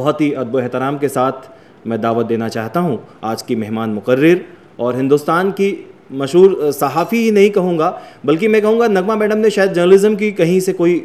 बहुत ही अदब एहतराम के साथ मैं दावत देना चाहता हूँ आज की मेहमान मुकर्र और हिंदुस्तान की मशहूर सहाफ़ी ही नहीं कहूँगा, बल्कि मैं कहूँगा नगमा मैडम ने शायद जर्नलिज्म की कहीं से कोई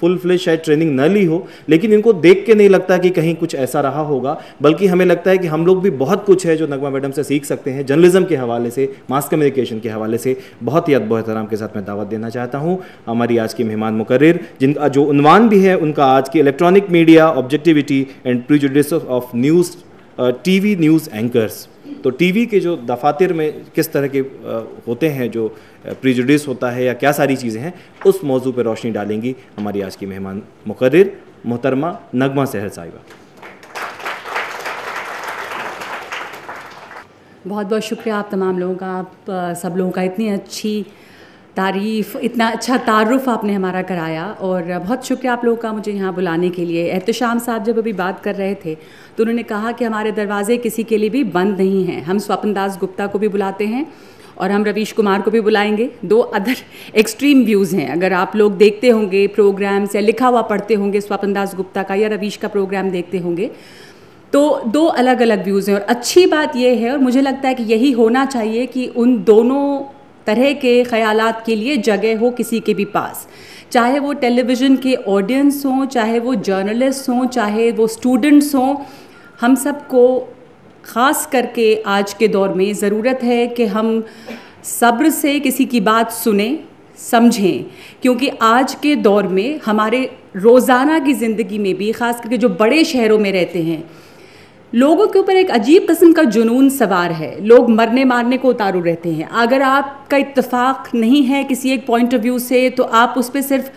फुल फ्लेज शायद ट्रेनिंग न ली हो, लेकिन इनको देख के नहीं लगता कि कहीं कुछ ऐसा रहा होगा, बल्कि हमें लगता है कि हम लोग भी बहुत कुछ है जो नगमा मैडम से सीख सकते हैं, जर्नलिज्म के हवाले से मास कम्युनिकेशन के हवाले से, बहुत ही अदब एहतराम के साथ मैं दावत देना चाहता हूँ। हमारी आज की मेहमान मुकर्र जिनका जो उनवान भी है, उनका आज की electronic media objectivity and prejudice of news TV news anchors तो टीवी के जो दफातर में किस तरह के होते हैं, जो प्रिजुडिस होता है या क्या सारी चीज़ें हैं, उस मौजू पर रोशनी डालेंगी हमारी आज की मेहमान मुकर्र मोहतरमा नगमा सहर साहिबा। बहुत बहुत शुक्रिया आप तमाम लोगों का, आप सब लोगों का इतनी अच्छी तारीफ़, इतना अच्छा तारुफ आपने हमारा कराया और बहुत शुक्रिया आप लोगों का मुझे यहाँ बुलाने के लिए। एहतशाम साहब जब अभी बात कर रहे थे तो उन्होंने कहा कि हमारे दरवाजे किसी के लिए भी बंद नहीं हैं। हम स्वपन दास गुप्ता को भी बुलाते हैं और हम रवीश कुमार को भी बुलाएँगे। दो अदर एक्सट्रीम व्यूज़ हैं। अगर आप लोग देखते होंगे प्रोग्राम्स या लिखा हुआ पढ़ते होंगे स्वपन दास गुप्ता का या रवीश का प्रोग्राम देखते होंगे तो दो अलग अलग व्यूज़ हैं और अच्छी बात यह है और मुझे लगता है कि यही होना चाहिए कि उन दोनों तरह के ख़यालात के लिए जगह हो किसी के भी पास। चाहे वो टेलीविज़न के ऑडियंस हों, चाहे वो जर्नलिस्ट हों, चाहे वो स्टूडेंट्स हों, हम सबको ख़ास करके आज के दौर में ज़रूरत है कि हम सब्र से किसी की बात सुने, समझें। क्योंकि आज के दौर में हमारे रोज़ाना की ज़िंदगी में भी, ख़ास करके जो बड़े शहरों में रहते हैं लोगों के ऊपर एक अजीब किस्म का जुनून सवार है। लोग मरने मारने को उतारू रहते हैं। अगर आपका इत्तेफाक नहीं है किसी एक पॉइंट ऑफ़ व्यू से तो आप उस पर सिर्फ़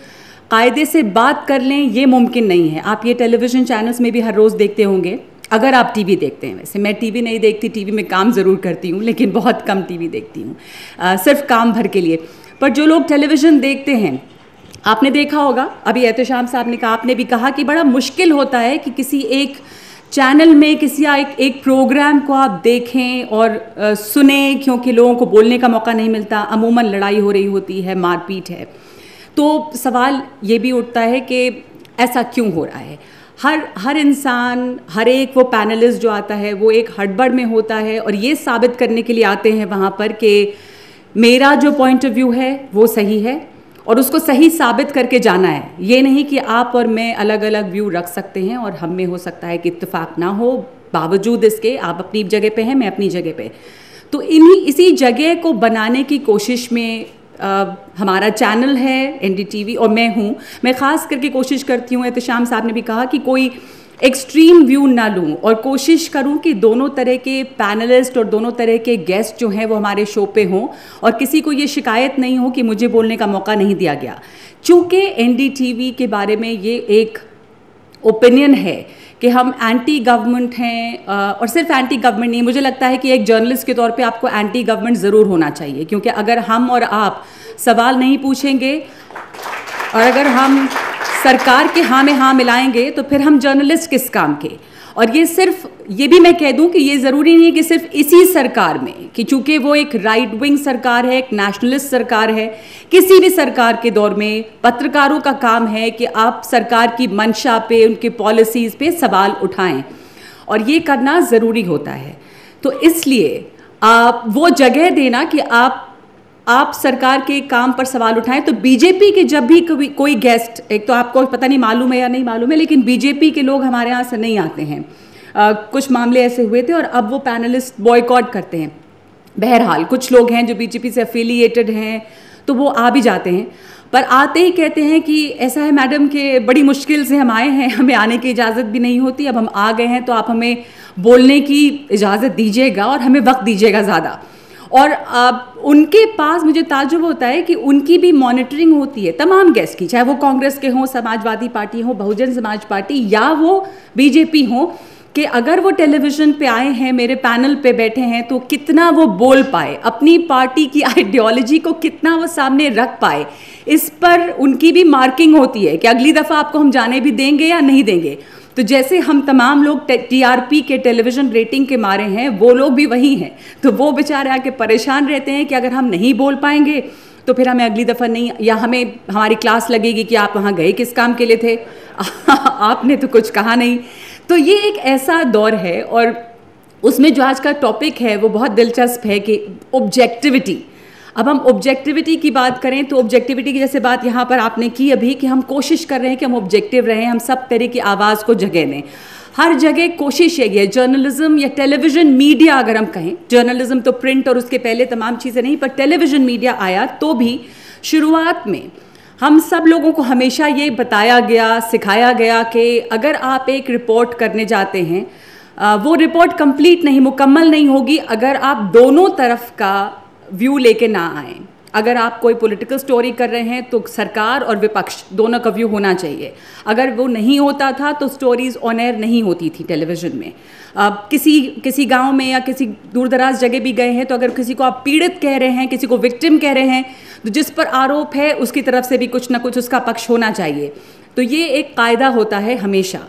कायदे से बात कर लें, ये मुमकिन नहीं है। आप ये टेलीविज़न चैनल्स में भी हर रोज़ देखते होंगे, अगर आप टीवी देखते हैं। वैसे मैं टीवी नहीं देखती टीवी में काम ज़रूर करती हूँ, लेकिन बहुत कम टीवी देखती हूँ। सिर्फ़ काम भर के लिए। पर जो लोग टेलीविज़न देखते हैं, आपने देखा होगा, अभी एहतशाम साहब ने कहा, आपने भी कहा कि बड़ा मुश्किल होता है कि किसी एक चैनल में किसी एक एक प्रोग्राम को आप देखें और आ, सुने क्योंकि लोगों को बोलने का मौका नहीं मिलता अमूमन लड़ाई हो रही होती है मारपीट है। तो सवाल ये भी उठता है कि ऐसा क्यों हो रहा है? हर हर इंसान हर एक वो पैनलिस्ट जो आता है वो एक हड़बड़ में होता है और ये साबित करने के लिए आते हैं वहाँ पर कि मेरा जो पॉइंट ऑफ़ व्यू है वो सही है। और उसको सही साबित करके जाना है। ये नहीं कि आप और मैं अलग अलग व्यू रख सकते हैं और हम में हो सकता है कि इत्तेफाक ना हो बावजूद इसके आप अपनी जगह पे हैं मैं अपनी जगह पे। तो इन्हीं इसी जगह को बनाने की कोशिश में आ, हमारा चैनल है एनडीटीवी और मैं हूँ। मैं ख़ास करके कोशिश करती हूँ एहतशाम साहब ने भी कहा कि कोई एक्सट्रीम व्यू ना लूँ और कोशिश करूँ कि दोनों तरह के पैनलिस्ट और दोनों तरह के गेस्ट जो हैं वो हमारे शो पे हों और किसी को ये शिकायत नहीं हो कि मुझे बोलने का मौका नहीं दिया गया। चूँकि एन के बारे में ये एक ओपिनियन है कि हम एंटी गवर्नमेंट हैं और सिर्फ़ एंटी गवर्नमेंट नहीं, मुझे लगता है कि एक जर्नलिस्ट के तौर पे आपको एंटी गवर्नमेंट ज़रूर होना चाहिए, क्योंकि अगर हम और आप सवाल नहीं पूछेंगे और अगर हम सरकार के हाँ में हाँ मिलाएँगे तो फिर हम जर्नलिस्ट किस काम के? और ये सिर्फ़, ये भी मैं कह दूँ कि ये ज़रूरी नहीं है कि सिर्फ़ इसी सरकार में, कि चूँकि वो एक राइट विंग सरकार है, एक नेशनलिस्ट सरकार है, किसी भी सरकार के दौर में पत्रकारों का काम है कि आप सरकार की मंशा पे, उनके पॉलिसीज़ पे सवाल उठाएँ। और ये करना ज़रूरी होता है। तो इसलिए आप वो जगह देना कि आप आप सरकार के काम पर सवाल उठाएँ तो बीजेपी के जब भी कोई कोई गेस्ट एक तो आपको पता नहीं मालूम है या नहीं मालूम है लेकिन बीजेपी के लोग हमारे यहाँ से नहीं आते हैं। आ, कुछ मामले ऐसे हुए थे और अब वो पैनलिस्ट बॉयकॉट करते हैं। बहरहाल कुछ लोग हैं जो बीजेपी से अफिलिएटेड हैं तो वो आ भी जाते हैं। पर आते ही कहते हैं कि ऐसा है मैडम कि बड़ी मुश्किल से हम आए हैं हमें आने की इजाज़त भी नहीं होती अब हम आ गए हैं तो आप हमें बोलने की इजाज़त दीजिएगा और हमें वक्त दीजिएगा ज़्यादा। और आप उनके पास मुझे ताजुब होता है कि उनकी भी मॉनिटरिंग होती है। तमाम गेस्ट की, चाहे वो कांग्रेस के हों, समाजवादी पार्टी हो, बहुजन समाज पार्टी या वो बीजेपी हो, कि अगर वो टेलीविज़न पे आए हैं, मेरे पैनल पे बैठे हैं तो कितना वो बोल पाए, अपनी पार्टी की आइडियोलॉजी को कितना वो सामने रख पाए, इस पर उनकी भी मार्किंग होती है कि अगली दफ़ा आपको हम जाने भी देंगे या नहीं देंगे। तो जैसे हम तमाम लोग टीआरपी के टेलीविज़न रेटिंग के मारे हैं, वो लोग भी वही हैं। तो वो बेचारे आके परेशान रहते हैं कि अगर हम नहीं बोल पाएँगे तो फिर हमें अगली दफ़ा नहीं, या हमें, हमारी क्लास लगेगी कि आप वहाँ गए किस काम के लिए थे? आपने तो कुछ कहा नहीं। तो ये एक ऐसा दौर है और उसमें जो आज का टॉपिक है, वो बहुत दिलचस्प है कि ऑब्जेक्टिविटी अब हम ऑब्जेक्टिविटी की बात करें तो ऑब्जेक्टिविटी की जैसे बात यहाँ पर आपने की अभी कि हम कोशिश कर रहे हैं कि हम ऑब्जेक्टिव रहें, हम सब तरह की आवाज़ को जगह दें। हर जगह कोशिश है जर्नलिज्म या टेलीविज़न मीडिया अगर हम कहें जर्नलिज्म तो प्रिंट और उसके पहले तमाम चीज़ें नहीं, पर टेलीविज़न मीडिया आया तो भी शुरुआत में हम सब लोगों को हमेशा ये बताया गया, सिखाया गया कि अगर आप एक रिपोर्ट करने जाते हैं वो रिपोर्ट कंप्लीट नहीं, मुकम्मल नहीं होगी अगर आप दोनों तरफ़ का व्यू लेके ना आए। अगर आप कोई पॉलिटिकल स्टोरी कर रहे हैं तो सरकार और विपक्ष दोनों का व्यू होना चाहिए। अगर वो नहीं होता था तो स्टोरीज ऑन एयर नहीं होती थी टेलीविज़न में। अब किसी किसी गाँव में या किसी दूर दराज जगह भी गए हैं तो अगर किसी को आप पीड़ित कह रहे हैं, किसी को विक्टिम कह रहे हैं तो जिस पर आरोप है, उसकी तरफ़ से भी कुछ ना कुछ उसका पक्ष होना चाहिए। तो ये एक कायदा होता है हमेशा।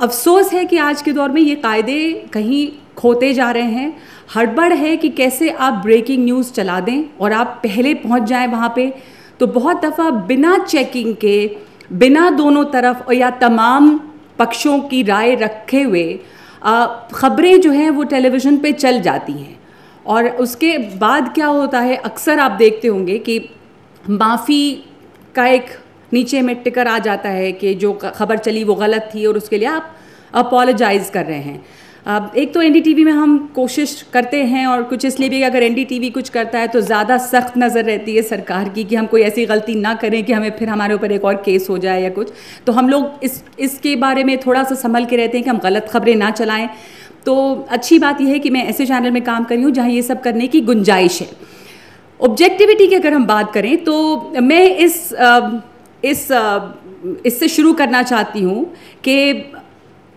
अफसोस है कि आज के दौर में ये कायदे कहीं खोते जा रहे हैं। हड़बड़ है कि कैसे आप ब्रेकिंग न्यूज़ चला दें और आप पहले पहुँच जाएँ वहाँ पे। तो बहुत दफ़ा बिना चेकिंग के, बिना दोनों तरफ़ या तमाम पक्षों की राय रखे हुए ख़बरें जो हैं वो टेलीविज़न पे चल जाती हैं। और उसके बाद क्या होता है, अक्सर आप देखते होंगे कि माफ़ी का एक नीचे में टिकर आ जाता है कि जो खबर चली वो गलत थी और उसके लिए आप अपोलोजाइज़ कर रहे हैं। एक तो एनडीटीवी में हम कोशिश करते हैं और कुछ इसलिए भी अगर एनडीटीवी कुछ करता है तो ज़्यादा सख्त नज़र रहती है सरकार की कि हम कोई ऐसी गलती ना करें कि हमें फिर हमारे ऊपर एक और केस हो जाए या कुछ। तो हम लोग इस, इसके बारे में थोड़ा सा संभल के रहते हैं कि हम गलत खबरें ना चलाएँ। तो अच्छी बात यह है कि मैं ऐसे चैनल में काम करी हूँ जहाँ ये सब करने की गुंजाइश है। ऑब्जेक्टिविटी की अगर हम बात करें तो मैं इस इस इससे शुरू करना चाहती हूँ कि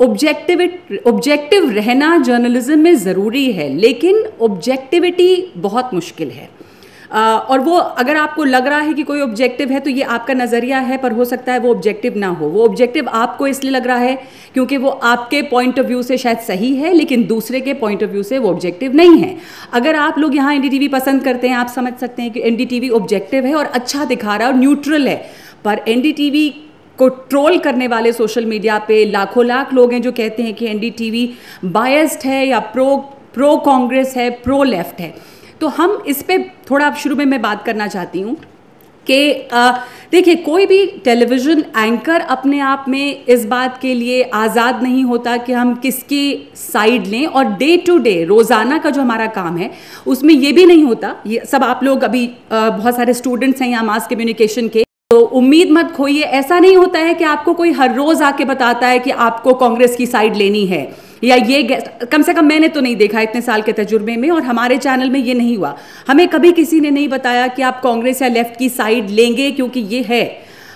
ऑब्जेक्टिव ऑब्जेक्टिव रहना जर्नलिज्म में ज़रूरी है, लेकिन ऑब्जेक्टिविटी बहुत मुश्किल है। और वो अगर आपको लग रहा है कि कोई ऑब्जेक्टिव है तो ये आपका नज़रिया है, पर हो सकता है वो ऑब्जेक्टिव ना हो। वो ऑब्जेक्टिव आपको इसलिए लग रहा है क्योंकि वो आपके पॉइंट ऑफ़ व्यू से शायद सही है, लेकिन दूसरे के पॉइंट ऑफ़ व्यू से वो ऑब्जेक्टिव नहीं है। अगर आप लोग यहाँ एन पसंद करते हैं, आप समझ सकते हैं कि एनडीटीवी ऑब्जेक्टिव है और अच्छा दिखा रहा है और न्यूट्रल है, पर एनडीटीवी को ट्रोल करने वाले सोशल मीडिया पे लाखों लाख लोग हैं जो कहते हैं कि एनडीटीवी बायस्ड है या प्रो प्रो कांग्रेस है, प्रो लेफ़्ट है। तो हम इस पर थोड़ा शुरू में मैं बात करना चाहती हूँ कि देखिए, कोई भी टेलीविज़न एंकर अपने आप में इस बात के लिए आज़ाद नहीं होता कि हम किसकी साइड लें और डे टू डे रोज़ाना का जो हमारा काम है, उसमें ये भी नहीं होता। ये सब आप लोग अभी बहुत सारे स्टूडेंट्स हैं यहाँ मास कम्युनिकेशन के। तो उम्मीद मत खोइए ऐसा नहीं होता है कि आपको कोई हर रोज आके बताता है कि आपको कांग्रेस की साइड लेनी है। या ये कम से कम मैंने तो नहीं देखा इतने साल के तजुर्बे में और हमारे चैनल में ये नहीं हुआ। हमें कभी किसी ने नहीं बताया कि आप कांग्रेस या लेफ़्ट की साइड लेंगे क्योंकि ये है।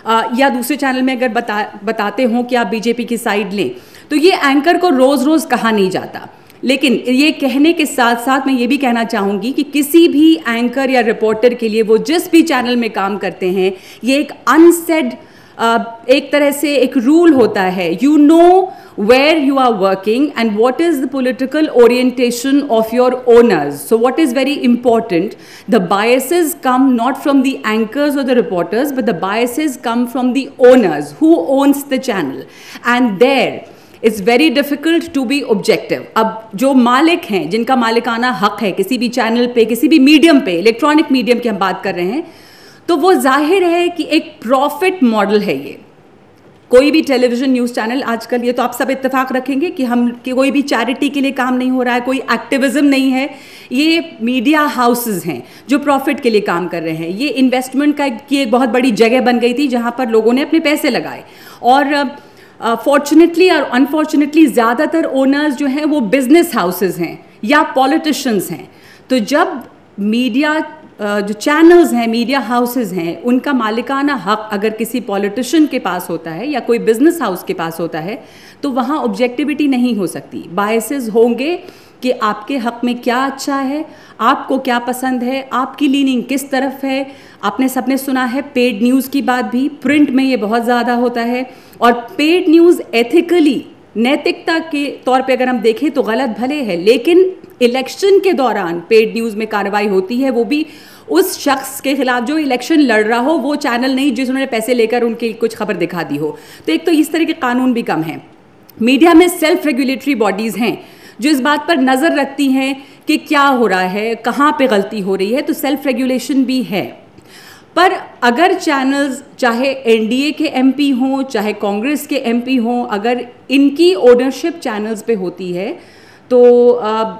आ, या दूसरे चैनल में अगर बता बताते हों कि आप बीजेपी की साइड लें तो ये एंकर को रोज़ रोज़ कहा नहीं जाता। लेकिन ये कहने के साथ साथ मैं ये भी कहना चाहूँगी कि किसी भी एंकर या रिपोर्टर के लिए वो जिस भी चैनल में काम करते हैं, ये एक अनसेड uh, एक तरह से एक रूल होता है। You know where you are working and what is the political orientation of your owners so what is very important the biases come not from the anchors और the reporters but the biases come from the owners who owns the channel and there it's very difficult to be objective अब जो मालिक हैं, जिनका मालिकाना हक है, किसी भी चैनल पे, किसी भी मीडियम पे इलेक्ट्रॉनिक मीडियम की हम बात कर रहे हैं तो वो ज़ाहिर है कि एक प्रॉफिट मॉडल है ये। कोई भी टेलीविज़न न्यूज़ चैनल आजकल, ये तो आप सब इत्तेफाक रखेंगे कि हम, कि कोई भी चैरिटी के लिए काम नहीं हो रहा है, कोई एक्टिविज्म नहीं है। ये मीडिया हाउसेस हैं जो प्रॉफिट के लिए काम कर रहे हैं। ये इन्वेस्टमेंट का की एक बहुत बड़ी जगह बन गई थी जहाँ पर लोगों ने अपने पैसे लगाए। और फॉर्चुनेटली और अनफॉर्चुनेटली ज़्यादातर ओनर्स जो हैं, वो बिज़नेस हाउसेज हैं या पॉलिटिशियंस हैं। तो जब मीडिया जो चैनल्स हैं मीडिया हाउसेज हैं, उनका मालिकाना हक अगर किसी पॉलिटिशियन के पास होता है या कोई बिज़नेस हाउस के पास होता है तो वहाँ ऑब्जेक्टिविटी नहीं हो सकती। बायसेस होंगे कि आपके हक में क्या अच्छा है, आपको क्या पसंद है, आपकी लीनिंग किस तरफ़ है। आपने सबने सुना है पेड न्यूज़ की बात भी। प्रिंट में ये बहुत ज़्यादा होता है। और पेड न्यूज़ एथिकली नैतिकता के तौर पे अगर हम देखें तो गलत भले है, लेकिन इलेक्शन के दौरान पेड न्यूज़ में कार्रवाई होती है, वो भी उस शख्स के खिलाफ जो इलेक्शन लड़ रहा हो, वो चैनल नहीं जिसने पैसे लेकर उनकी कुछ खबर दिखा दी हो। तो एक तो इस तरह के कानून भी कम हैं। मीडिया में सेल्फ रेगुलेटरी बॉडीज़ हैं, जो इस बात पर नज़र रखती हैं कि क्या हो रहा है, कहाँ पे गलती हो रही है तो सेल्फ रेगुलेशन भी है। पर अगर चैनल्स चाहे एनडीए के एमपी हों, चाहे कांग्रेस के एमपी हों, अगर इनकी ओनरशिप चैनल्स पे होती है तो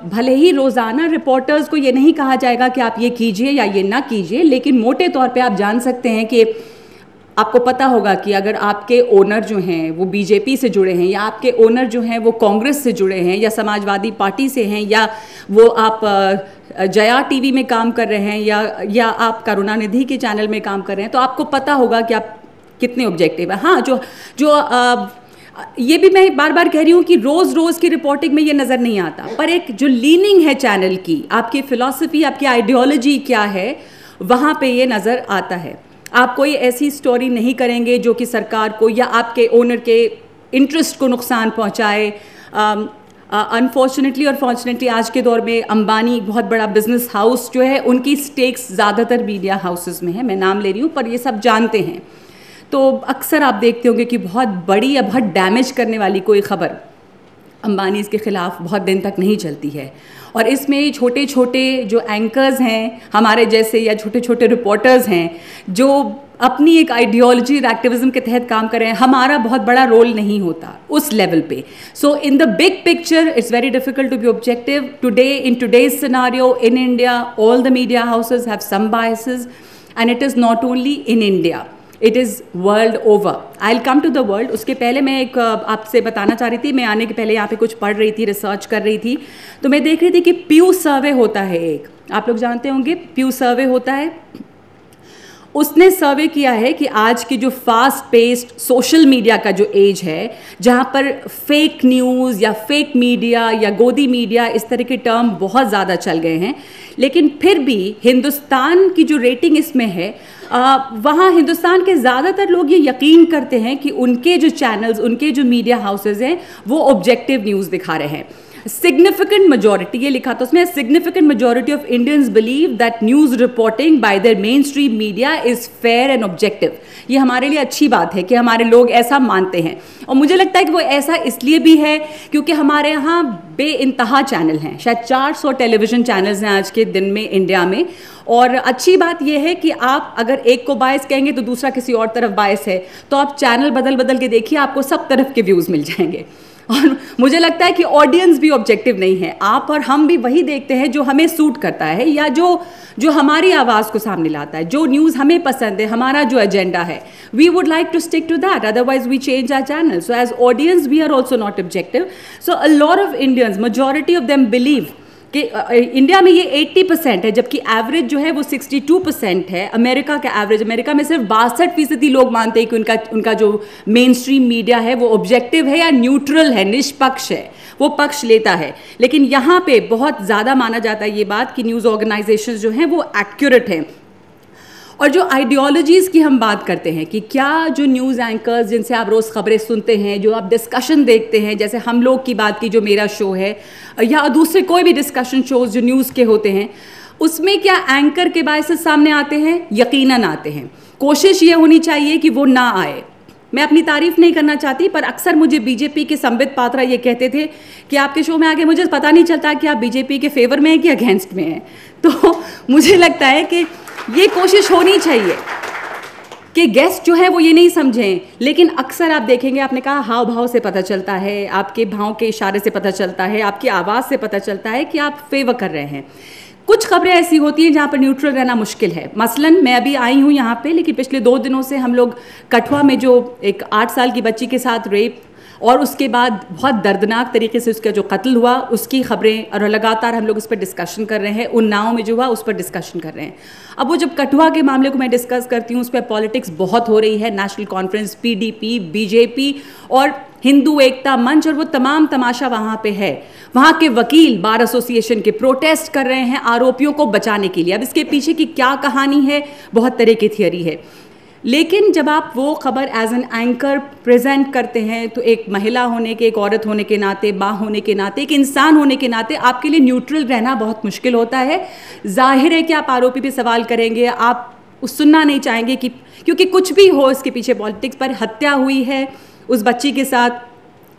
भले ही रोज़ाना रिपोर्टर्स को ये नहीं कहा जाएगा कि आप ये कीजिए या ये ना कीजिए, लेकिन मोटे तौर पे आप जान सकते हैं कि आपको पता होगा कि अगर आपके ओनर जो हैं, वो बीजेपी से जुड़े हैं, या आपके ओनर जो हैं, वो कांग्रेस से जुड़े हैं, या समाजवादी पार्टी से हैं, या वो आप जया टीवी में काम कर रहे हैं या या आप करुणानिधि के चैनल में काम कर रहे हैं तो आपको पता होगा कि आप कितने ऑब्जेक्टिव हैं। हाँ जो जो आ, ये भी मैं बार बार कह रही हूँ कि रोज़ रोज़ की रिपोर्टिंग में ये नज़र नहीं आता। पर एक जो लीनिंग है चैनल की आपकी फ़िलासफ़ी आपकी आइडियोलॉजी क्या है वहाँ पे ये नज़र आता है। आप कोई ऐसी स्टोरी नहीं करेंगे जो कि सरकार को या आपके ओनर के इंटरेस्ट को नुकसान पहुँचाए। अनफॉर्चुनेटली और फॉर्चुनेटली आज के दौर में अंबानी एक बहुत बड़ा बिज़नेस हाउस जो है, उनकी स्टेक्स ज़्यादातर मीडिया हाउसेस में है। मैं नाम ले रही हूँ, पर ये सब जानते हैं। तो अक्सर आप देखते होंगे कि बहुत बड़ी या बहुत डैमेज करने वाली कोई ख़बर अंबानी के ख़िलाफ़ बहुत दिन तक नहीं चलती है। और इसमें छोटे छोटे जो एंकर्स हैं, हमारे जैसे या छोटे छोटे रिपोर्टर्स हैं, जो अपनी एक आइडियोलॉजी और एक्टिविज्म के तहत काम कर रहे हैं, हमारा बहुत बड़ा रोल नहीं होता उस लेवल पे। So in the big picture it's very difficult to be objective today in today's scenario in India all the media houses have some biases and it is not only in India it is world over I come to the world उसके पहले मैं एक आपसे बताना चाह रही थी। मैं आने के पहले यहाँ पे कुछ पढ़ रही थी रिसर्च कर रही थी। तो मैं देख रही थी कि प्यू सर्वे होता है एक। आप लोग जानते होंगे प्यू सर्वे होता है। उसने सर्वे किया है कि आज की जो फास्ट पेस्ड सोशल मीडिया का जो एज है, जहाँ पर फेक न्यूज़ या फेक मीडिया या गोदी मीडिया इस तरह के टर्म बहुत ज़्यादा चल गए हैं। लेकिन फिर भी हिंदुस्तान की जो रेटिंग इसमें है वहाँ हिंदुस्तान के ज़्यादातर लोग ये यकीन करते हैं कि उनके जो चैनल्स उनके जो मीडिया हाउसेज हैं, वो ऑब्जेक्टिव न्यूज़ दिखा रहे हैं। सिग्निफिकेंट मेजोरिटी ये लिखा था उसमें significant majority of Indians believe that news reporting by their main stream media is fair and objective ये हमारे लिए अच्छी बात है कि हमारे लोग ऐसा मानते हैं। और मुझे लगता है कि वो ऐसा इसलिए भी है क्योंकि हमारे यहाँ बे इंतहा चैनल हैं। शायद 400 टेलीविज़न चैनल्स हैं आज के दिन में इंडिया में। और अच्छी बात यह है कि आप अगर एक को बायस कहेंगे तो दूसरा किसी और तरफ़ बायस है। तो आप चैनल बदल बदल के देखिए, आपको सब तरफ़ के व्यूज़ मिल जाएँगे। और मुझे लगता है कि ऑडियंस भी ऑब्जेक्टिव नहीं है। आप और हम भी वही देखते हैं जो हमें सूट करता है या जो जो हमारी आवाज़ को सामने लाता है, जो न्यूज़ हमें पसंद है, हमारा जो एजेंडा है। We would like to stick to that otherwise we change our channel so as audience we are also not objective so a lot of Indians majority of them believe कि India में ये 80 percent है, जबकि average जो है वो 62 percent है। America का एवरेज, अमेरिका में सिर्फ़ बासठ फ़ीसदी लोग मानते हैं कि उनका उनका जो मेन स्ट्रीम मीडिया है, वो ऑब्जेक्टिव है या न्यूट्रल है, निष्पक्ष है, वो पक्ष लेता है। लेकिन यहाँ पे बहुत ज़्यादा माना जाता है ये बात कि न्यूज़ ऑर्गेनाइजेशन जो हैं वो एक्यूरेट हैं। और जो आइडियोलॉजीज़ की हम बात करते हैं कि क्या जो न्यूज़ एंकर्स जिनसे आप रोज़ खबरें सुनते हैं, जो आप डिस्कशन देखते हैं, जैसे हम लोग की बात की जो मेरा शो है, या दूसरे कोई भी डिस्कशन शोज़ जो न्यूज़ के होते हैं, उसमें क्या एंकर के बायस सामने आते हैं? यकीनन आते हैं। कोशिश ये होनी चाहिए कि वो ना आए। मैं अपनी तारीफ़ नहीं करना चाहती, पर अक्सर मुझे बीजेपी के संबित पात्रा ये कहते थे कि आपके शो में आगे मुझे पता नहीं चलता कि आप बीजेपी के फेवर में हैं कि अगेंस्ट में हैं। तो मुझे लगता है कि ये कोशिश होनी चाहिए कि गेस्ट जो है वो ये नहीं समझें। लेकिन अक्सर आप देखेंगे, आपने कहा हाव भाव से पता चलता है, आपके भाव के इशारे से पता चलता है, आपकी आवाज़ से पता चलता है कि आप फेवर कर रहे हैं। कुछ खबरें ऐसी होती हैं जहाँ पर न्यूट्रल रहना मुश्किल है। मसलन, मैं अभी आई हूँ यहाँ पे, लेकिन पिछले दो दिनों से हम लोग कठुआ में जो एक आठ साल की बच्ची के साथ रेप और उसके बाद बहुत दर्दनाक तरीके से उसका जो कत्ल हुआ, उसकी खबरें और लगातार हम लोग उस पर डिस्कशन कर रहे हैं, उन नाव में जो हुआ, उस पर डिस्कशन कर रहे हैं। अब वो जब कठुआ के मामले को मैं डिस्कस करती हूँ, उस पर पॉलिटिक्स बहुत हो रही है नेशनल कॉन्फ्रेंस पीडीपी बीजेपी और हिंदू एकता मंच और वो तमाम तमाशा वहाँ पे है। वहाँ के वकील बार एसोसिएशन के प्रोटेस्ट कर रहे हैं आरोपियों को बचाने के लिए। अब इसके पीछे की क्या कहानी है, बहुत तरह की थियोरी है। लेकिन जब आप वो खबर एज एन एंकर प्रेजेंट करते हैं तो एक महिला होने के, एक औरत होने के नाते, माँ होने के नाते, एक इंसान होने के नाते आपके लिए न्यूट्रल रहना बहुत मुश्किल होता है। ज़ाहिर है कि आप आरोपी पे सवाल करेंगे, आप उस सुनना नहीं चाहेंगे कि, क्योंकि कुछ भी हो इसके पीछे पॉलिटिक्स पर हत्या हुई है, उस बच्ची के साथ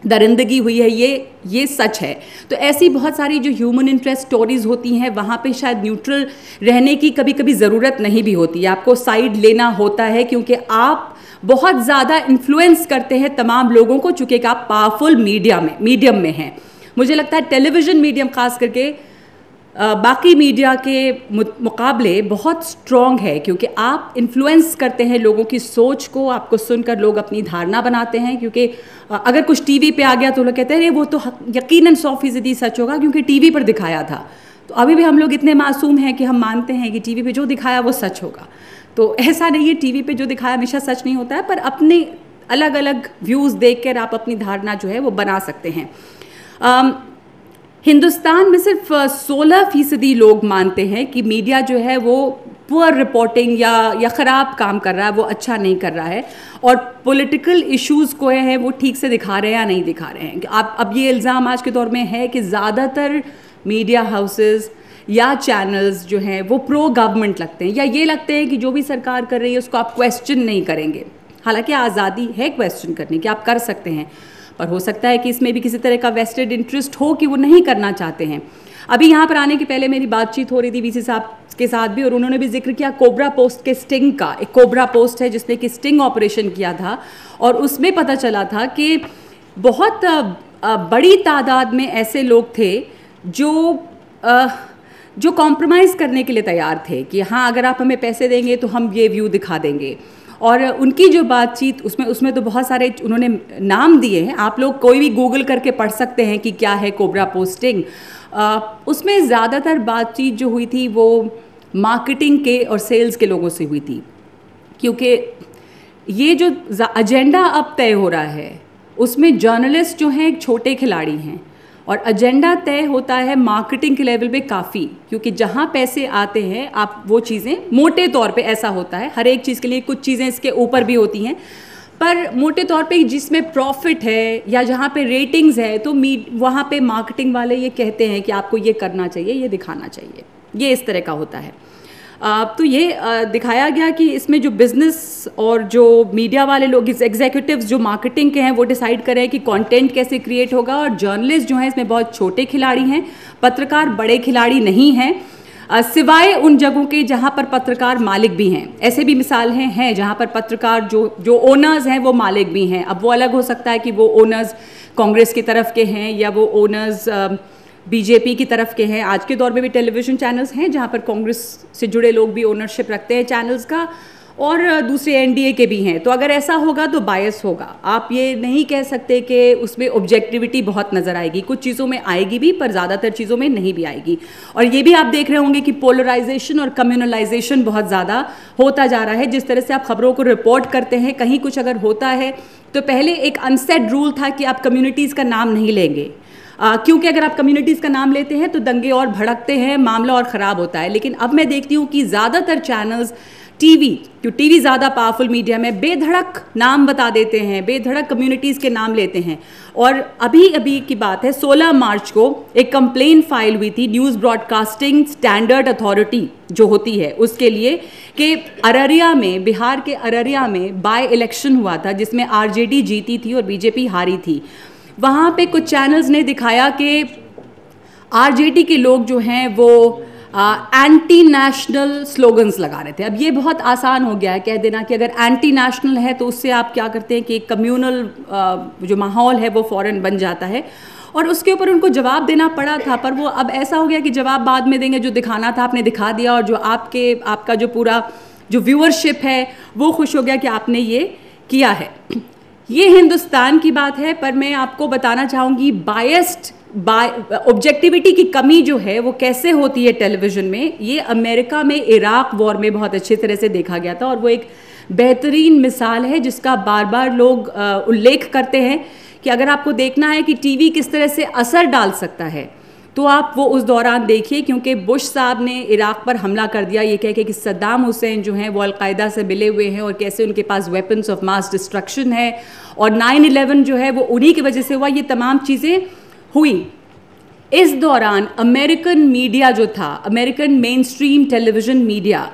दरिंदगी हुई है, ये ये सच है। तो ऐसी बहुत सारी जो ह्यूमन इंटरेस्ट स्टोरीज होती हैं, वहाँ पे शायद न्यूट्रल रहने की कभी कभी ज़रूरत नहीं भी होती। आपको साइड लेना होता है, क्योंकि आप बहुत ज़्यादा इन्फ्लुएंस करते हैं तमाम लोगों को, चूँकि आप पावरफुल मीडिया में मीडियम में हैं। मुझे लगता है टेलीविज़न मीडियम खास करके बाकी मीडिया के मुकाबले बहुत स्ट्रॉन्ग है, क्योंकि आप इन्फ्लुएंस करते हैं लोगों की सोच को, आपको सुनकर लोग अपनी धारणा बनाते हैं, क्योंकि अगर कुछ टीवी पे आ गया तो लोग कहते हैं, अरे, वो तो यकीनन सौ फ़ीसदी सच होगा, क्योंकि टीवी पर दिखाया था। तो अभी भी हम लोग इतने मासूम हैं कि हम मानते हैं कि टीवी पे जो दिखाया वो सच होगा। तो ऐसा नहीं है टीवी पे जो दिखाया हमेशा सच नहीं होता है, पर अपने अलग अलग व्यूज़ देख कर आप अपनी धारणा जो है वो बना सकते हैं। हिंदुस्तान में सिर्फ़ 16 फ़ीसदी लोग मानते हैं कि मीडिया जो है वो पुअर रिपोर्टिंग या या ख़राब काम कर रहा है, वो अच्छा नहीं कर रहा है। और पॉलिटिकल इश्यूज़ को हैं वो ठीक से दिखा रहे हैं या नहीं दिखा रहे हैं। आप, अब ये इल्ज़ाम आज के दौर में है कि ज़्यादातर मीडिया हाउसेस या चैनल्स जो हैं, वो प्रो गवर्नमेंट लगते हैं। या ये लगते हैं कि जो भी सरकार कर रही है, उसको आप क्वेश्चन नहीं करेंगे। हालाँकि आज़ादी है क्वेश्चन करने की, आप कर सकते हैं। और हो सकता है कि इसमें भी किसी तरह का वेस्टेड इंटरेस्ट हो कि वो नहीं करना चाहते हैं। अभी यहाँ पर आने के पहले मेरी बातचीत हो रही थी वीसी साहब के साथ भी और उन्होंने भी ज़िक्र किया कोबरा पोस्ट के स्टिंग का। एक कोबरा पोस्ट है जिसने कि स्टिंग ऑपरेशन किया था और उसमें पता चला था कि बहुत बड़ी तादाद में ऐसे लोग थे जो जो कॉम्प्रोमाइज़ करने के लिए तैयार थे कि हाँ अगर आप हमें पैसे देंगे तो हम ये व्यू दिखा देंगे। और उनकी जो बातचीत उसमें उसमें तो बहुत सारे उन्होंने नाम दिए हैं। आप लोग कोई भी गूगल करके पढ़ सकते हैं कि क्या है कोबरा पोस्टिंग आ, उसमें ज़्यादातर बातचीत जो हुई थी वो मार्केटिंग के और सेल्स के लोगों से हुई थी। क्योंकि ये जो एजेंडा अब तय हो रहा है उसमें जर्नलिस्ट जो हैं एक छोटे खिलाड़ी हैं। और एजेंडा तय होता है मार्केटिंग के लेवल पे काफ़ी, क्योंकि जहाँ पैसे आते हैं, आप वो चीज़ें मोटे तौर पे ऐसा होता है, हर एक चीज़ के लिए कुछ चीज़ें इसके ऊपर भी होती हैं, पर मोटे तौर पे जिसमें प्रॉफिट है या जहाँ पे रेटिंग्स है तो मी वहाँ पर मार्केटिंग वाले ये कहते हैं कि आपको ये करना चाहिए, ये दिखाना चाहिए, ये इस तरह का होता है। तो ये दिखाया गया कि इसमें जो बिज़नेस और जो मीडिया वाले लोग एग्जीक्यूटिव्स जो मार्केटिंग के हैं, वो डिसाइड करें कि कंटेंट कैसे क्रिएट होगा और जर्नलिस्ट जो हैं, इसमें बहुत छोटे खिलाड़ी हैं, पत्रकार बड़े खिलाड़ी नहीं हैं। सिवाय उन जगहों के जहाँ पर पत्रकार मालिक भी हैं। ऐसे भी मिसाल हैं हैं जहाँ पर पत्रकार जो जो ओनर्स हैं, वो मालिक भी हैं। अब वो अलग हो सकता है कि वो ओनर्स कांग्रेस की तरफ़ के हैं या वो ओनर्स बीजेपी की तरफ़ के हैं। आज के दौर में भी टेलीविज़न चैनल्स हैं, जहाँ पर कांग्रेस से जुड़े लोग भी ओनरशिप रखते हैं चैनल्स का, और दूसरे एनडीए के भी हैं। तो अगर ऐसा होगा तो बायस होगा। आप ये नहीं कह सकते कि उसमें ऑब्जेक्टिविटी बहुत नज़र आएगी। कुछ चीज़ों में आएगी भी, पर ज़्यादातर चीज़ों में नहीं भी आएगी। और ये भी आप देख रहे होंगे कि पोलराइजेशन और कम्युनलाइजेशन बहुत ज़्यादा होता जा रहा है। जिस तरह से आप खबरों को रिपोर्ट करते हैं, कहीं कुछ अगर होता है तो पहले एक अनसेट रूल था कि आप कम्युनिटीज़ का नाम नहीं लेंगे। क्योंकि अगर आप कम्युनिटीज़ का नाम लेते हैं तो दंगे और भड़कते हैं, मामला और ख़राब होता है। लेकिन अब मैं देखती हूँ कि ज़्यादातर चैनल्स टीवी क्यों टीवी ज़्यादा पावरफुल मीडिया में बेधड़क नाम बता देते हैं, बेधड़क कम्युनिटीज़ के नाम लेते हैं। और अभी अभी की बात है 16 मार्च को एक कंप्लेन फ़ाइल हुई थी न्यूज़ ब्रॉडकास्टिंग स्टैंडर्ड अथॉरिटी जो होती है, उसके लिए कि अररिया में, बिहार के अररिया में बाय इलेक्शन हुआ था, जिसमें आरजेडी जीती थी और बीजेपी हारी थी। वहाँ पे कुछ चैनल्स ने दिखाया कि आरजेडी के लोग जो हैं वो एंटी नेशनल स्लोगन्स लगा रहे थे। अब ये बहुत आसान हो गया है, कह देना कि अगर एंटी नेशनल है तो उससे आप क्या करते हैं कि कम्यूनल जो माहौल है वो फ़ौरन बन जाता है। और उसके ऊपर उनको जवाब देना पड़ा था, पर वो अब ऐसा हो गया कि जवाब बाद में देंगे, जो दिखाना था आपने दिखा दिया और जो आपके, आपका जो पूरा जो व्यूअरशिप है, वो खुश हो गया कि आपने ये किया है। ये हिंदुस्तान की बात है, पर मैं आपको बताना चाहूँगी बायस्ड बाय ऑब्जेक्टिविटी की कमी जो है, वो कैसे होती है टेलीविज़न में? ये अमेरिका में, इराक वॉर में बहुत अच्छी तरह से देखा गया था, और वो एक बेहतरीन मिसाल है, जिसका बार बार लोग उल्लेख करते हैं कि अगर आपको देखना है कि टीवी किस तरह से असर डाल सकता है तो आप वो उस दौरान देखिए, क्योंकि बुश साहब ने इराक़ पर हमला कर दिया। ये कह के कि सद्दाम हुसैन जो हैं, वो अलकायदा से मिले हुए हैं और कैसे उनके पास वेपन्स ऑफ़ मास डिस्ट्रक्शन है और नाइन इलेवन जो है, वो उन्हीं की वजह से हुआ। ये तमाम चीज़ें हुई। इस दौरान अमेरिकन मीडिया जो था, American main stream television media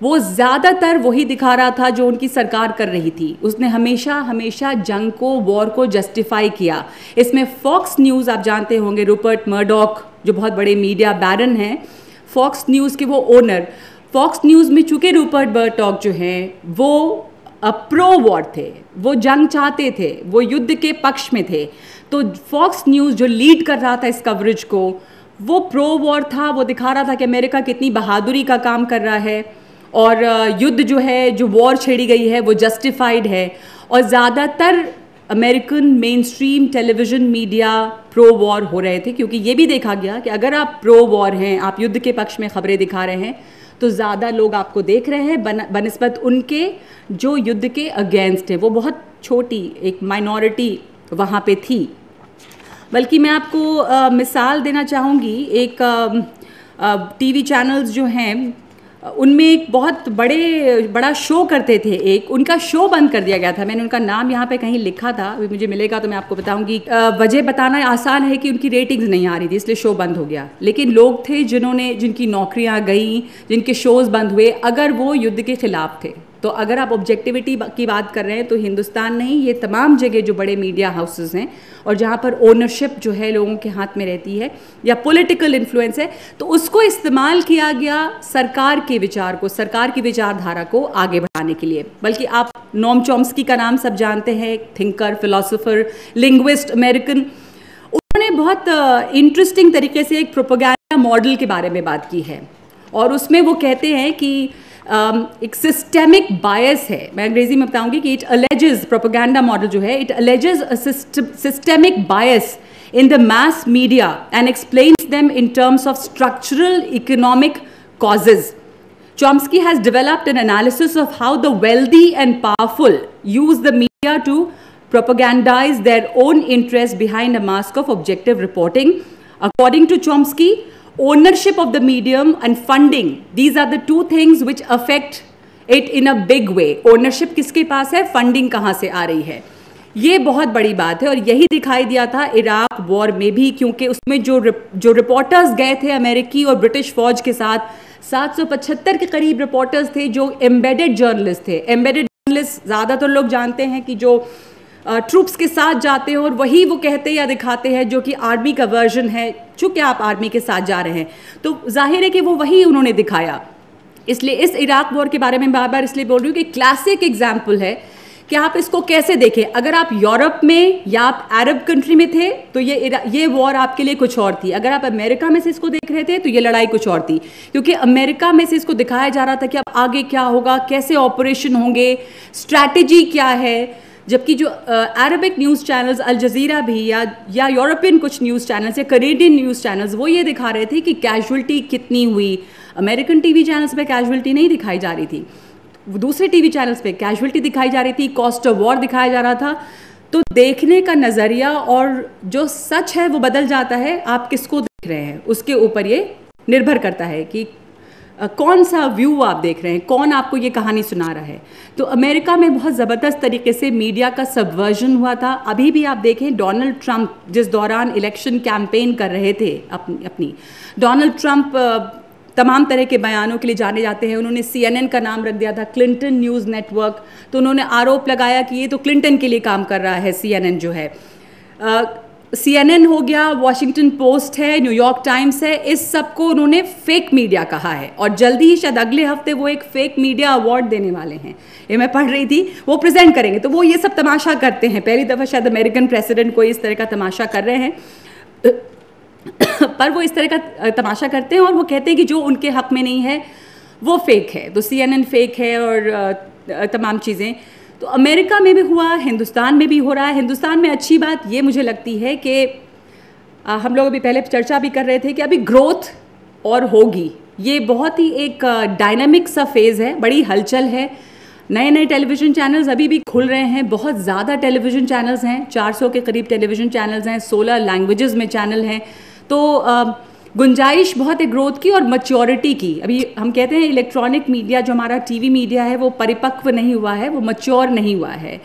वो ज़्यादातर वही दिखा रहा था जो उनकी सरकार कर रही थी। उसने हमेशा हमेशा जंग को, वॉर को जस्टिफाई किया। इसमें फॉक्स न्यूज़ आप जानते होंगे रूपर्ट मर्डॉक जो बहुत बड़े मीडिया बैरन हैं फॉक्स न्यूज़ के वो ओनर फॉक्स न्यूज़ में चूँकि रूपर्ट बर्टॉक जो हैं, वो प्रो वॉर थे, वो जंग चाहते थे, वो युद्ध के पक्ष में थे। तो फॉक्स न्यूज़ जो लीड कर रहा था इस कवरेज को, वो प्रो वॉर था, वो दिखा रहा था कि अमेरिका कितनी बहादुरी का काम कर रहा है। और युद्ध जो है जो वॉर छेड़ी गई है वो जस्टिफाइड है। और ज़्यादातर American main stream television media pro war हो रहे थे क्योंकि ये भी देखा गया कि अगर आप प्रो वॉर हैं आप युद्ध के पक्ष में खबरें दिखा रहे हैं तो ज़्यादा लोग आपको देख रहे हैं। बन बनस्बत उनके जो युद्ध के अगेंस्ट है वो बहुत छोटी एक माइनॉरिटी वहाँ पे थी। बल्कि मैं आपको आ, मिसाल देना चाहूँगी एक टीवी चैनल्स जो हैं उनमें एक बहुत बड़े, बड़ा शो करते थे एक। उनका शो बंद कर दिया गया था। मैंने उनका नाम यहाँ पे कहीं लिखा था। अभी मुझे मिलेगा तो मैं आपको बताऊँगी। वजह बताना आसान है कि उनकी रेटिंग्स नहीं आ रही थी, इसलिए शो बंद हो गया। लेकिन लोग थे जिन्होंने, जिनकी नौकरियाँ गई, जिनके शोज़ बंद हुए, अगर वो युद्ध के खिलाफ थे। तो अगर आप ऑब्जेक्टिविटी की बात कर रहे हैं तो हिंदुस्तान नहीं, ये तमाम जगह जो बड़े मीडिया हाउसेस हैं और जहाँ पर ओनरशिप जो है लोगों के हाथ में रहती है या पॉलिटिकल इन्फ्लुएंस है तो उसको इस्तेमाल किया गया सरकार के विचार को, सरकार की विचारधारा को आगे बढ़ाने के लिए। बल्कि आप नोम चॉम्स्की का नाम सब जानते हैं थिंकर फिलोसोफर लिंग्विस्ट अमेरिकन उन्होंने बहुत इंटरेस्टिंग तरीके से एक प्रोपोगैंडा मॉडल के बारे में बात की है। और उसमें वो कहते हैं कि एक सिस्टेमिक बायस है मैं अंग्रेज़ी में बताऊँगी कि इट अलेजेस प्रोपोगंडा मॉडल जो है it alleges systemic bias in the mass media and explains them in terms of structural economic causes. Chomsky has developed an analysis of how the wealthy and powerful use the media to propagandize their own interests behind a mask of objective reporting. According to Chomsky, ownership of the medium and funding. These are the two things which affect it in a big way. Ownership किसके पास है? Funding कहाँ से आ रही है? ये बहुत बड़ी बात है और यही दिखाई दिया था इराक वॉर में भी, क्योंकि उसमें जो जो रिपोर्टर्स गए थे अमेरिकी और ब्रिटिश फौज के साथ 775 के करीब रिपोर्टर्स थे जो एम्बेडेड जर्नलिस्ट थे. एम्बेडेड जर्नलिस्ट ज़्यादातर लोग जानते हैं कि जो ट्रूप्स के साथ जाते हैं और वही वो कहते या दिखाते हैं जो कि आर्मी का वर्जन है, चूँकि आप आर्मी के साथ जा रहे हैं। तो ज़ाहिर है कि वो वही उन्होंने दिखाया। इसलिए इस इराक वॉर के बारे में बार बार इसलिए बोल रही हूँ कि क्लासिक एग्ज़ाम्पल है कि आप इसको कैसे देखें। अगर आप यूरोप में या आप अरब कंट्री में थे तो ये ये वॉर आपके लिए कुछ और थी। अगर आप अमेरिका में से इसको देख रहे थे तो ये लड़ाई कुछ और थी। क्योंकि अमेरिका में से इसको दिखाया जा रहा था कि अब आगे क्या होगा, कैसे ऑपरेशन होंगे स्ट्रैटेजी क्या है जबकि जो Arabic news channels Al Jazeera भी या या यूरोपियन कुछ न्यूज़ चैनल्स या कनेडियन न्यूज़ चैनल्स वो ये दिखा रहे थे कि कैजुअल्टी कितनी हुई। अमेरिकन टीवी चैनल्स पे कैजुअल्टी नहीं दिखाई जा रही थी। दूसरे टीवी चैनल्स पे कैजुअल्टी दिखाई जा रही थी कॉस्ट ऑफ़ वॉर दिखाया जा रहा था। तो देखने का नज़रिया और जो सच है वो बदल जाता है। आप किसको देख रहे हैं? उसके ऊपर ये निर्भर करता है कि कौन सा व्यू आप देख रहे हैं? कौन आपको ये कहानी सुना रहा है? तो अमेरिका में बहुत ज़बरदस्त तरीके से मीडिया का सबवर्जन हुआ था। अभी भी आप देखें डोनाल्ड ट्रंप जिस दौरान इलेक्शन कैंपेन कर रहे थे अपनी अपनी डोनाल्ड ट्रंप तमाम तरह के बयानों के लिए जाने जाते हैं। उन्होंने सीएनएन का नाम रख दिया था क्लिंटन न्यूज़ नेटवर्क तो उन्होंने आरोप लगाया कि ये तो क्लिंटन के लिए काम कर रहा है सीएनएन जो है। CNN हो गया वॉशिंगटन पोस्ट है न्यूयॉर्क टाइम्स है, इस सबको उन्होंने फेक मीडिया कहा है। और जल्दी ही शायद अगले हफ़्ते वो एक फेक मीडिया अवार्ड देने वाले हैं। ये मैं पढ़ रही थी, वो प्रेजेंट करेंगे। तो वो ये सब तमाशा करते हैं। पहली दफ़ा शायद अमेरिकन प्रेसिडेंट कोई इस तरह का तमाशा कर रहे हैं। पर वो इस तरह का तमाशा करते हैं और वो कहते हैं कि जो उनके हक में नहीं है, वो फेक है। तो CNN फेक है और तमाम चीज़ें। तो अमेरिका में भी हुआ, हिंदुस्तान में भी हो रहा है। हिंदुस्तान में अच्छी बात ये मुझे लगती है कि हम लोग अभी पहले चर्चा भी कर रहे थे कि अभी ग्रोथ और होगी। ये बहुत ही एक डायनामिक सा फ़ेज़ है, बड़ी हलचल है। नए नए टेलीविज़न चैनल्स अभी भी खुल रहे हैं, बहुत ज़्यादा टेलीविज़न चैनल्स हैं 400 के करीब टेलीविज़न चैनल्स हैं 16 लैंग्वेजेस में चैनल हैं। तो गुंजाइश बहुत है ग्रोथ की और मच्योरिटी की अभी हम कहते हैं इलेक्ट्रॉनिक मीडिया जो हमारा टीवी मीडिया है वो परिपक्व नहीं हुआ है वो मच्योर नहीं हुआ है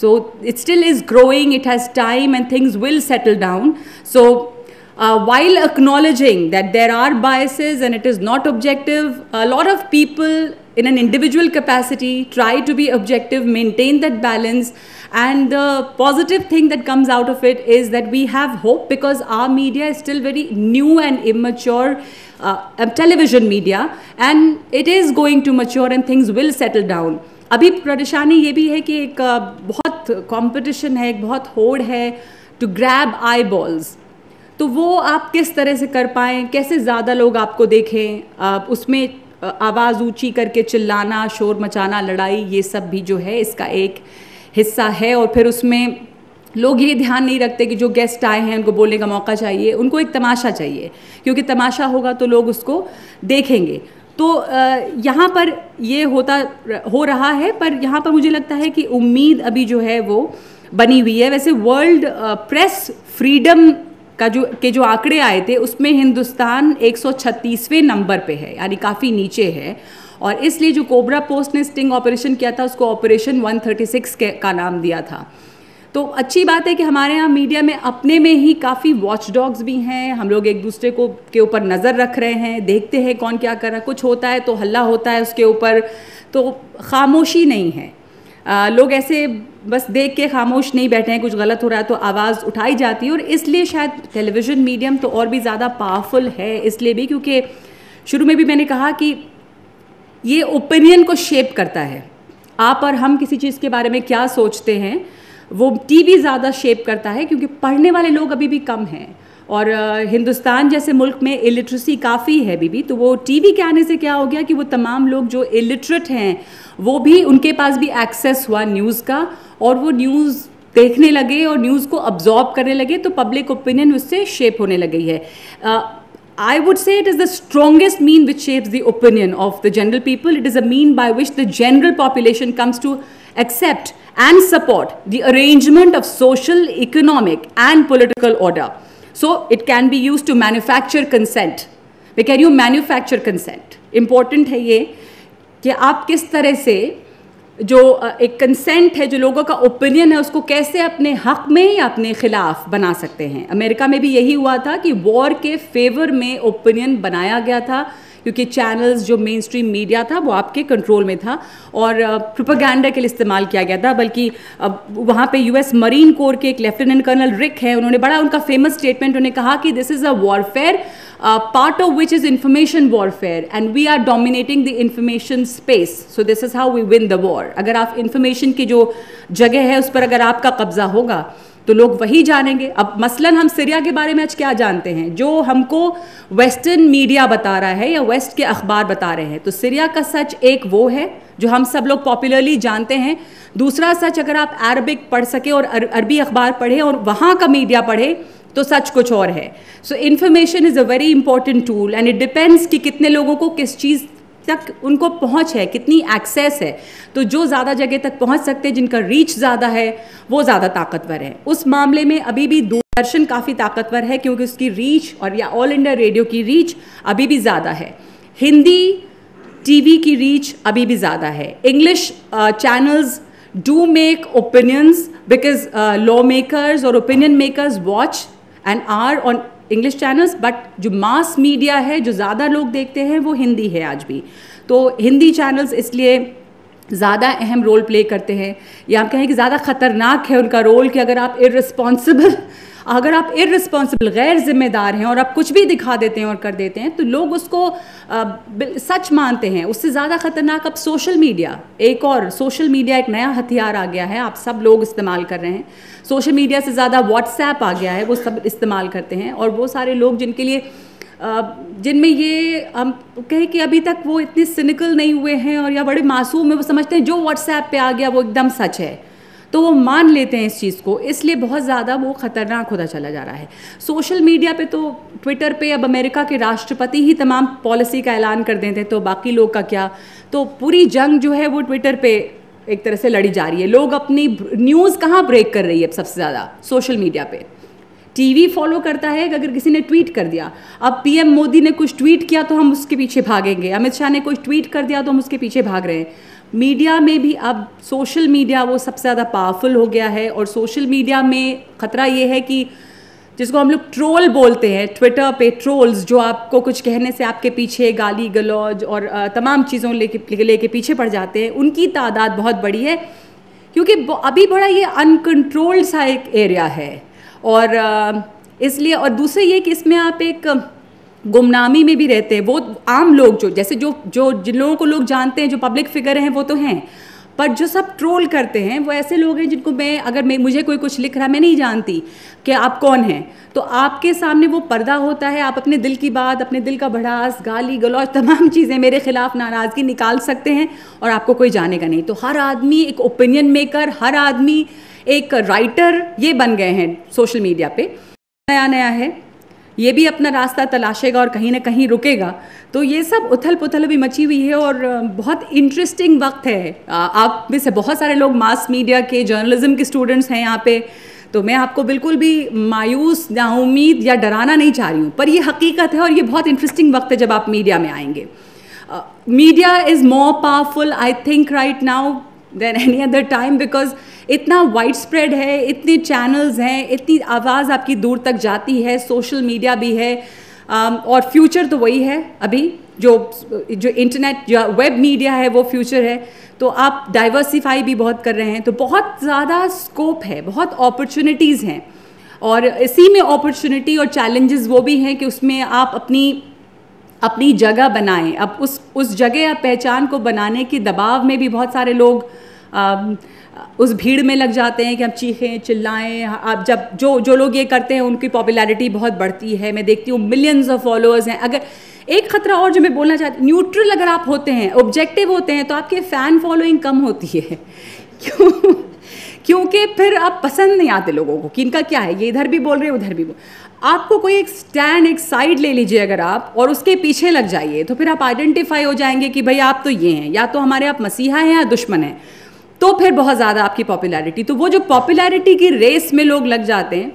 so it still is growing it has time and things will settle down so while acknowledging that there are biases and it is not objective, a lot of people in an individual capacity, try to be objective, maintain that balance. And the positive thing that comes out of it is that we have hope because our media is still very new and immature. Uh, television media and it is going to mature and things will settle down अभी परेशानी ये भी है कि एक बहुत competition है एक बहुत होड़ है टू ग्रैब आई बॉल्स तो वो आप किस तरह से कर पाएँ कैसे ज़्यादा लोग आपको देखें आप उसमें आवाज़ ऊँची करके चिल्लाना शोर मचाना लड़ाई ये सब भी जो है इसका एक हिस्सा है और फिर उसमें लोग ये ध्यान नहीं रखते कि जो गेस्ट आए हैं, उनको बोलने का मौका चाहिए। उनको एक तमाशा चाहिए, क्योंकि तमाशा होगा तो लोग उसको देखेंगे। तो यहाँ पर ये होता, हो रहा है, पर यहाँ पर मुझे लगता है कि उम्मीद अभी जो है वो बनी हुई है। वैसे वर्ल्ड प्रेस फ्रीडम का जो, के जो आंकड़े आए थे, उसमें हिंदुस्तान 136वें नंबर पे है, यानी काफ़ी नीचे है। और इसलिए जो कोबरा पोस्ट ने स्टिंग ऑपरेशन किया था उसको ऑपरेशन 136 के नाम दिया था। तो अच्छी बात है कि हमारे यहाँ मीडिया में अपने में ही काफ़ी वॉच डॉग्स भी हैं। हम लोग एक दूसरे को के ऊपर नज़र रख रहे हैं देखते हैं कौन क्या कर रहा है। कुछ होता है तो हल्ला होता है उसके ऊपर तो खामोशी नहीं है। आ, लोग ऐसे बस देख के खामोश नहीं बैठे हैं कुछ गलत हो रहा है तो आवाज़ उठाई जाती है। और इसलिए शायद टेलीविज़न मीडियम तो और भी ज़्यादा पावरफुल है इसलिए भी क्योंकि शुरू में भी मैंने कहा कि ये ओपिनियन को शेप करता है। आप और हम किसी चीज़ के बारे में क्या सोचते हैं, वो टीवी ज़्यादा शेप करता है क्योंकि पढ़ने वाले लोग अभी भी कम हैं। और हिंदुस्तान जैसे मुल्क में इलिट्रेसी काफ़ी है भी तो वो टीवी के आने से क्या हो गया कि वो तमाम लोग जो इलिटरेट हैं, वो भी उनके पास भी एक्सेस हुआ न्यूज़ का और वो न्यूज़ देखने लगे और न्यूज़ को अब्जॉर्ब करने लगे तो पब्लिक ओपिनियन उससे शेप होने लगी है। I would say it is the strongest mean which shapes the opinion of the general people. It is a mean by which the general population comes to accept and support the arrangement of social, economic, and political order. So it can be used to manufacture consent. Can you manufacture consent? Important है ये कि आप किस तरह से जो एक consent है, जो लोगों का ओपिनियन है, उसको कैसे अपने हक में या अपने खिलाफ बना सकते हैं? अमेरिका में भी यही हुआ था कि वॉर के फेवर में ओपिनियन बनाया गया था। क्योंकि चैनल्स जो मेन स्ट्रीम मीडिया था, वो आपके कंट्रोल में था और प्रोपागैंडा के लिए इस्तेमाल किया गया था। बल्कि वहाँ पे यूएस मरीन कोर के एक लेफ्टिनेंट कर्नल रिक है, उन्होंने बड़ा, उनका फ़ेमस स्टेटमेंट उन्होंने कहा कि this is a warfare part of which is information warfare and we are dominating the information space so this is how we win the war अगर आप इंफॉर्मेशन की जो जगह है, उस पर अगर आपका कब्जा होगा तो लोग वही जानेंगे। अब मसलन हम सीरिया के बारे में आज क्या जानते हैं? जो हमको वेस्टर्न मीडिया बता रहा है या वेस्ट के अखबार बता रहे हैं। तो सीरिया का सच एक वो है, जो हम सब लोग पॉपुलरली जानते हैं। दूसरा सच, अगर आप अरबिक पढ़ सके और अरबी अखबार पढ़े और वहाँ का मीडिया पढ़े तो सच कुछ और है। So information is a very important tool and it depends कि कितने लोगों को किस चीज़ तक उनको पहुँच है, कितनी एक्सेस है तो जो ज़्यादा जगह तक पहुँच सकते हैं, जिनका रीच ज़्यादा है, वो ज़्यादा ताकतवर है। उस मामले में अभी भी दूरदर्शन काफ़ी ताकतवर है, क्योंकि उसकी रीच और, या ऑल इंडिया रेडियो की रीच अभी भी ज़्यादा है। हिंदी टीवी की रीच अभी भी ज़्यादा है। English channels do make opinions because law makers और opinion makers watch and are on English channels but जो मास मीडिया है, जो ज़्यादा लोग देखते हैं, वो हिंदी है आज भी। तो हिंदी चैनल्स इसलिए ज़्यादा अहम रोल प्ले करते हैं। या हम कहें कि ज़्यादा ख़तरनाक है उनका रोल कि अगर आप इरिस्पॉन्सिबल अगर आप इरिस्पॉन्सिबल गैर जिम्मेदार हैं और आप कुछ भी दिखा देते हैं और कर देते हैं तो लोग उसको आ, सच मानते हैं। उससे ज़्यादा ख़तरनाक अब सोशल मीडिया एक और सोशल मीडिया एक नया हथियार आ गया है। आप सब लोग इस्तेमाल कर रहे हैं। सोशल मीडिया से ज़्यादा व्हाट्सएप आ गया है वो सब इस्तेमाल करते हैं। और वो सारे लोग जिनके लिए जिनमें ये हम कहें कि अभी तक वो इतने सिनिकल नहीं हुए हैं और या बड़े मासूम है वो समझते हैं जो व्हाट्सएप पे आ गया वो एकदम सच है। तो वो मान लेते हैं इस चीज़ को, इसलिए बहुत ज़्यादा वो ख़तरनाक होता चला जा रहा है। सोशल मीडिया पे तो ट्विटर पे अब अमेरिका के राष्ट्रपति ही तमाम पॉलिसी का ऐलान कर देते हैं तो बाकी लोग का क्या? तो पूरी जंग जो है वो ट्विटर पे एक तरह से लड़ी जा रही है। लोग अपनी न्यूज़ कहाँ ब्रेक कर रही है अब सबसे ज़्यादा? सोशल मीडिया पे। टीवी फॉलो करता है, अगर किसी ने ट्वीट कर दिया। अब पीएम मोदी ने कुछ ट्वीट किया तो हम उसके पीछे भागेंगे। अमित शाह ने कुछ ट्वीट कर दिया तो हम उसके पीछे भाग रहे हैं। मीडिया में भी अब सोशल मीडिया वो सबसे ज़्यादा पावरफुल हो गया है और सोशल मीडिया में ख़तरा ये है कि जिसको हम लोग ट्रोल बोलते हैं ट्विटर पे ट्रोल्स जो आपको कुछ कहने से आपके पीछे गाली गलौज और तमाम चीज़ों लेके लेके पीछे पड़ जाते हैं, उनकी तादाद बहुत बड़ी है, क्योंकि अभी बड़ा ये अनकंट्रोल्ड सा एक एरिया है। और इसलिए, और दूसरे ये कि इसमें आप एक गुमनामी में भी रहते हैं। वो आम लोग जो, जैसे जो जो जिन लोगों को लोग जानते हैं, जो पब्लिक फिगर हैं, वो तो हैं। पर जो सब ट्रोल करते हैं, वो ऐसे लोग हैं जिनको मैं, अगर मैं, मुझे कोई कुछ लिख रहा मैं नहीं जानती कि आप कौन हैं। तो आपके सामने वो पर्दा होता है, आप अपने दिल की बात, अपने दिल का भड़ास, गाली गलौज, तमाम चीज़ें मेरे खिलाफ नाराज़गी निकाल सकते हैं और आपको कोई जानेगा नहीं। तो हर आदमी एक ओपिनियन मेकर हर आदमी एक राइटर ये बन गए हैं सोशल मीडिया पे। नया नया है। ये भी अपना रास्ता तलाशेगा और कहीं ना कहीं रुकेगा। तो ये सब उथल पुथल अभी मची हुई है और बहुत इंटरेस्टिंग वक्त है। आप में से बहुत सारे लोग मास मीडिया के जर्नलिज्म के स्टूडेंट्स हैं यहाँ पे। तो मैं आपको बिल्कुल भी मायूस या उम्मीद या डराना नहीं चाह रही हूँ। पर ये हकीकत है और ये बहुत इंटरेस्टिंग वक्त है जब आप मीडिया में आएँगे। Media is more powerful I think right now than any other time because इतना वाइड स्प्रेड है इतने चैनल्स हैं इतनी आवाज़ आपकी दूर तक जाती है सोशल मीडिया भी है um, और फ्यूचर तो वही है अभी जो जो इंटरनेट जो वेब मीडिया है वो फ्यूचर है। तो आप डाइवर्सिफाई भी बहुत कर रहे हैं तो बहुत ज़्यादा स्कोप है बहुत अपॉर्चुनिटीज़ हैं। और इसी में अपॉर्चुनिटी और चैलेंजेस वो भी हैं कि उसमें आप अपनी अपनी जगह बनाएँ। अब उस उस जगह या पहचान को बनाने के दबाव में भी बहुत सारे लोग आ, उस भीड़ में लग जाते हैं कि हम चीखें चिल्लाएँ आप जब जो जो लोग ये करते हैं उनकी पॉपुलैरिटी बहुत बढ़ती है। मैं देखती हूँ मिलियंस ऑफ़ फॉलोअर्स हैं। अगर एक खतरा और जो मैं बोलना चाहती हूँ न्यूट्रल अगर आप होते हैं ऑब्जेक्टिव होते हैं तो आपके फ़ैन फॉलोइंग कम होती है। क्यों? क्योंकि फिर आप पसंद नहीं आते लोगों को कि इनका क्या है? ये इधर भी बोल रहे हैं उधर भी बोल आपको कोई एक स्टैंड एक साइड ले लीजिए अगर आप, और उसके पीछे लग जाइए तो फिर आप आइडेंटिफाई हो जाएँगे कि भाई आप तो ये हैं, या तो हमारे आप मसीहा हैं या दुश्मन हैं। तो फिर बहुत ज़्यादा आपकी पॉपुलैरिटी तो वो जो पॉपुलैरिटी की रेस में लोग लग जाते हैं,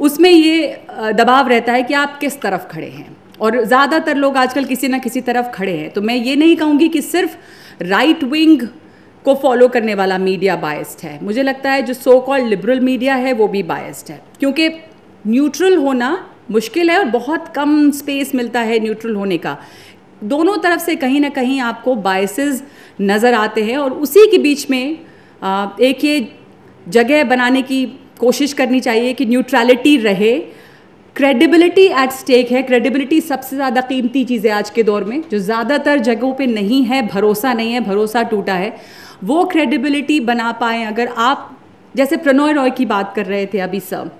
उसमें ये दबाव रहता है कि आप किस तरफ़ खड़े हैं। और ज़्यादातर लोग आजकल किसी ना किसी तरफ़ खड़े हैं तो मैं ये नहीं कहूँगी कि सिर्फ़ राइट विंग को फॉलो करने वाला मीडिया बायस्ड है। मुझे लगता है जो सो कॉल्ड लिबरल मीडिया है, वो भी बायस्ड है, क्योंकि न्यूट्रल होना मुश्किल है और बहुत कम स्पेस मिलता है न्यूट्रल होने का। दोनों तरफ़ से कहीं ना कहीं आपको बायसेस नज़र आते हैं और उसी के बीच में एक ये जगह बनाने की कोशिश करनी चाहिए कि न्यूट्रलिटी रहे। क्रेडिबिलिटी एट स्टेक है। क्रेडिबिलिटी सबसे ज़्यादा कीमती चीज़ है आज के दौर में, जो ज़्यादातर जगहों पे नहीं है, भरोसा नहीं है, भरोसा टूटा है। वो क्रेडिबिलिटी बना पाए अगर आप, जैसे प्रणोय रॉय की बात कर रहे थे अभी सब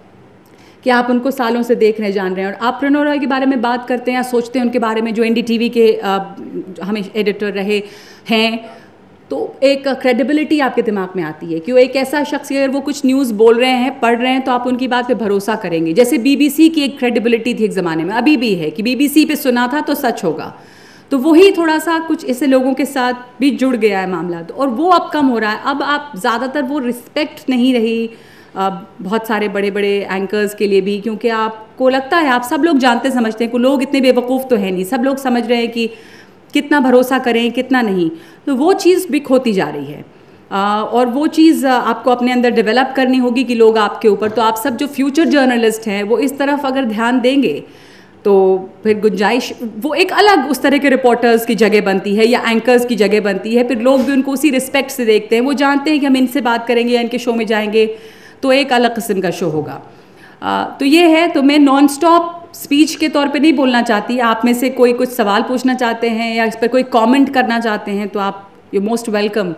कि आप उनको सालों से देख रहे जान रहे हैं। और आप प्रणव रॉय के बारे में बात करते हैं या सोचते हैं उनके बारे में, जो एनडीटीवी के हमें एडिटर रहे हैं तो एक क्रेडिबिलिटी आपके दिमाग में आती है कि वो एक ऐसा शख्स अगर वो कुछ न्यूज़ बोल रहे हैं, पढ़ रहे हैं तो आप उनकी बात पे भरोसा करेंगे। जैसे बीबीसी की एक क्रेडिबिलिटी थी एक ज़माने में, अभी भी है कि बीबीसी पे सुना था तो सच होगा। तो वही थोड़ा सा कुछ ऐसे लोगों के साथ भी जुड़ गया है मामला। तो और वो अब कम हो रहा है। अब आप ज़्यादातर वो रिस्पेक्ट नहीं रही बहुत सारे बड़े बड़े एंकर्स के लिए भी, क्योंकि आपको लगता है, आप सब लोग जानते समझते हैं कि लोग इतने बेवकूफ़ तो है नहीं। सब लोग समझ रहे हैं कि कितना भरोसा करें, कितना नहीं। तो वो चीज़ भी खोती जा रही है। और वो चीज़ आपको अपने अंदर डेवलप करनी होगी कि लोग आपके ऊपर। तो आप सब जो फ्यूचर जर्नलिस्ट हैं, वो इस तरफ़ अगर ध्यान देंगे तो फिर गुंजाइश, वो एक अलग उस तरह के रिपोर्टर्स की जगह बनती है या एंकर्स की जगह बनती है। फिर लोग भी उनको उसी रिस्पेक्ट से देखते हैं। वो जानते हैं कि हम इनसे बात करेंगे या इनके शो में जाएँगे। तो एक अलग किस्म का शो होगा। आ, तो ये है तो मैं नॉन स्टॉप स्पीच के तौर पे नहीं बोलना चाहती। आप में से कोई कुछ सवाल पूछना चाहते हैं या इस पर कोई कमेंट करना चाहते हैं तो आप यू मोस्ट वेलकम